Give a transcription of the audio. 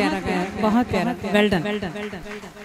प्यारा गाया बहुत प्यारा वेल डन